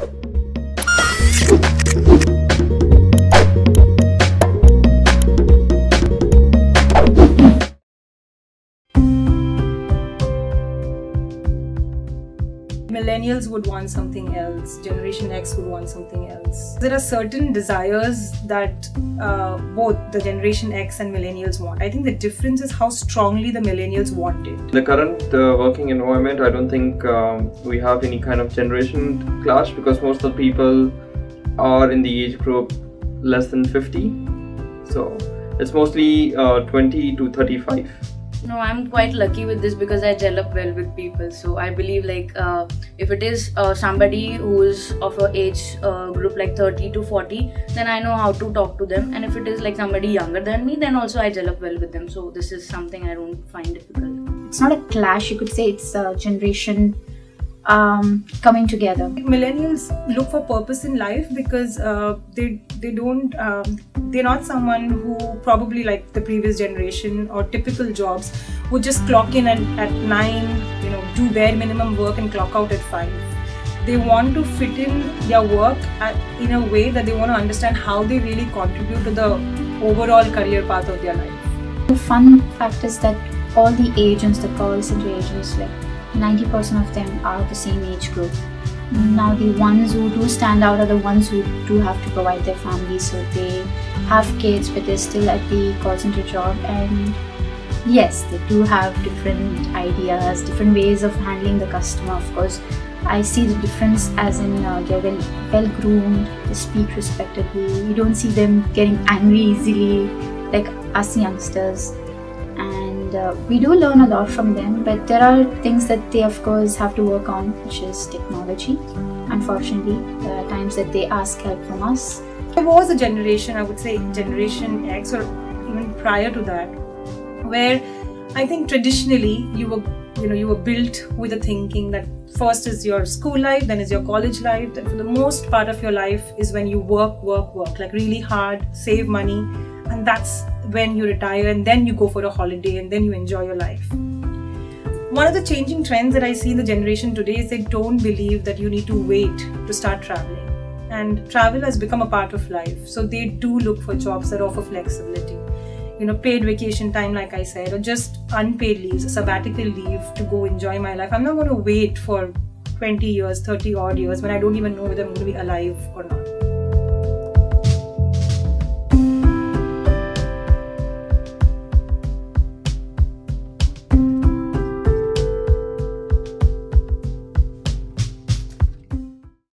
you millennials would want something else. Generation x would want something else. There are certain desires that uh, both the generation x and millennials want. I think the difference is how strongly the millennials want it. In the current uh, working environment i don't think um, we have any kind of generation clash because most of the people are in the age group less than 50 so it's mostly uh, 20 to 35 no i'm quite lucky with this because i gel up well with people. So i believe like uh, if it is uh, somebody who's of a age uh, group like 30 to 40 then i know how to talk to them. And if it is like somebody younger than me then also i gel up well with them. So this is something i don't find difficult. It's not a clash you could say. It's a generation um, coming together. Millennials look for purpose in life because uh, they they don't um, they're not someone who probably like the previous generation or typical jobs would just clock in at, at nine, you know, do bare minimum work and clock out at five. They want to fit in their work at, in a way that they want to understand how they really contribute to the overall career path of their life. The fun fact is that all the agents, the call center agents, like 90% of them are the same age group. Now, the ones who do stand out are the ones who do have to provide their families, so they have kids, but they're still at the call center job. And yes, they do have different ideas, different ways of handling the customer. Of course, I see the difference as in uh, they're well, well groomed, they speak respectably. You don't see them getting angry easily like us youngsters and uh, we do learn a lot from them but there are things that they of course have to work on which is technology. Unfortunately there are times that they ask help from us. There was a generation i would say generation x or even prior to that where i think traditionally you were you know you were built with the thinking that first is your school life then is your college life then for the most part of your life is when you work work work like really hard save money and that's when you retire and then you go for a holiday and then you enjoy your life. One of the changing trends that i see in the generation today is they don't believe that you need to wait to start traveling. And travel has become a part of life. So they do look for jobs that offer flexibility. You know paid vacation time like i said or just unpaid leaves sabbatical leave to go enjoy my life. I'm not going to wait for 20 years 30 odd years when i don't even know whether i'm going to be alive or not